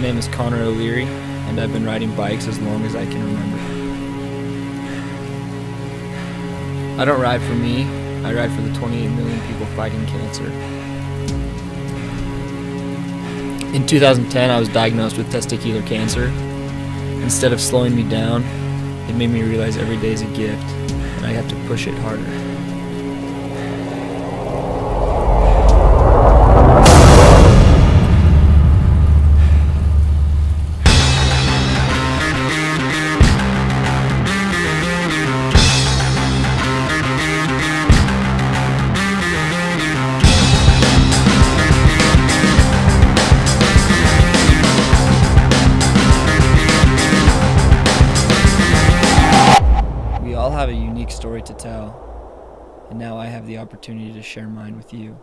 name is Connor O'Leary, and I've been riding bikes as long as I can remember. I don't ride for me, I ride for the 28 million people fighting cancer. In 2010, I was diagnosed with testicular cancer. Instead of slowing me down, it made me realize every day is a gift, and I have to push it harder. All have a unique story to tell, and now I have the opportunity to share mine with you.